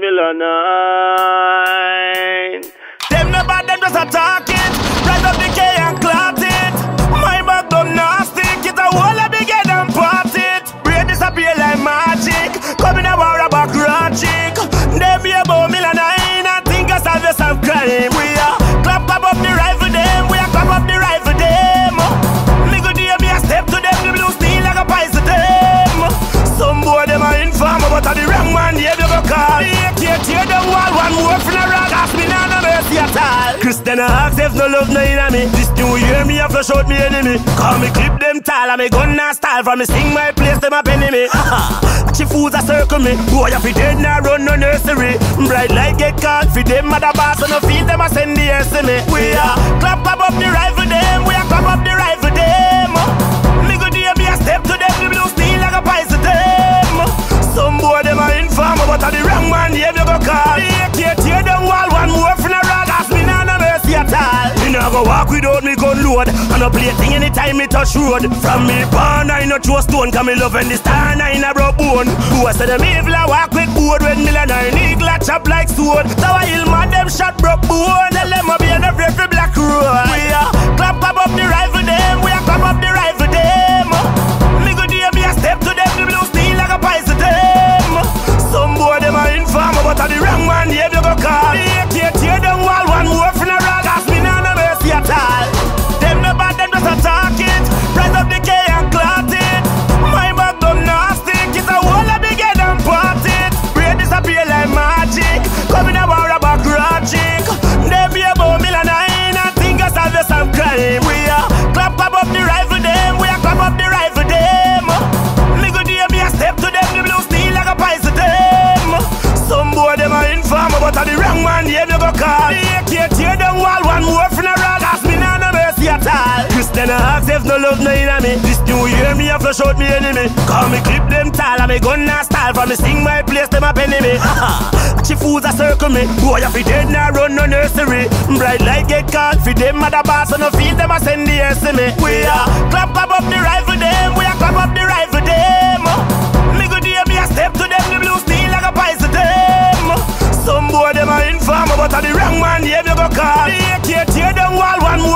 Miller nine. Them bad, them just a talk it. Rise up the K and clot it. My back don't nasty. Get a whole of head and part it. Brain disappear like magic. Coming a war about chick. Them be about Miller nine. I think I solve yourself crime. We are clap clap up the rifle them. We are clap up the rifle them. Me go dear me a step to them. The blue steel like a. Some boy them informer, but the wrong man. They go call. The AK tear them wall. One more funeral. Ask me now, no mercy at all. Christian ask if no love no in me. This new year me a flush out me enemy. Call me clip them tall and me gun and style. From me sing my place them a penny me. Chief fools a circle me. Boy, if you dead now run no nursery. Bright light get caught. For them mother boss and no feed them a send the air to me. We are go walk without me gun load. And a play thing anytime me touch road. From me born, I no throw stone. Cause me love when the star nine a broke bone. Who I say them evil a walk with board. When me land nine eagle a chop like sword. Tower hill man them shot broke bone. Tell them a be on every every black road. We Yeah, they go call. The AK tear them wall. One more funeral. Ask me now, no mercy at all. Christian ask if no love no in me. This new year me a flush out me enemy. Call me clip them tall and me gun and style. From me sing my place them a penny me. Chief fools a circle me. Boy, if you dead now run no nursery. Bright light get caught. For them mother boss and no feed them a send the to me. We are clap clap up the rifle them. We are But on the wrong man, you go call. The tear them wall one